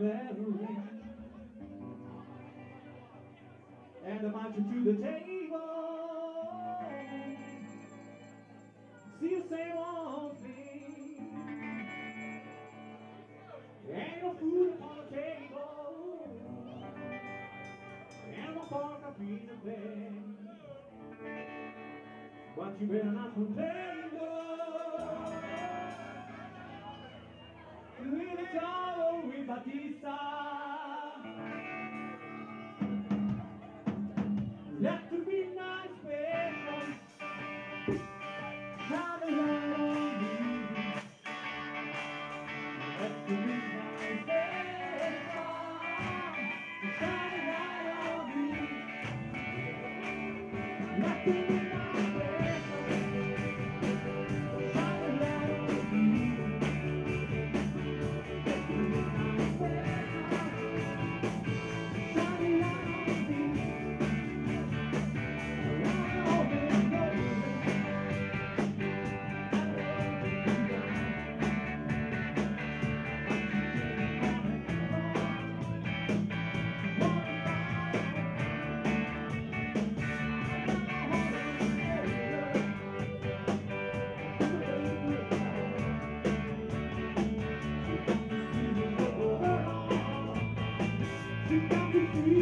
ring. And I invite you to the table. See you say one thing. Ain't no food upon the table. And my up in the bed. But you better not complain, Let you got me feeling.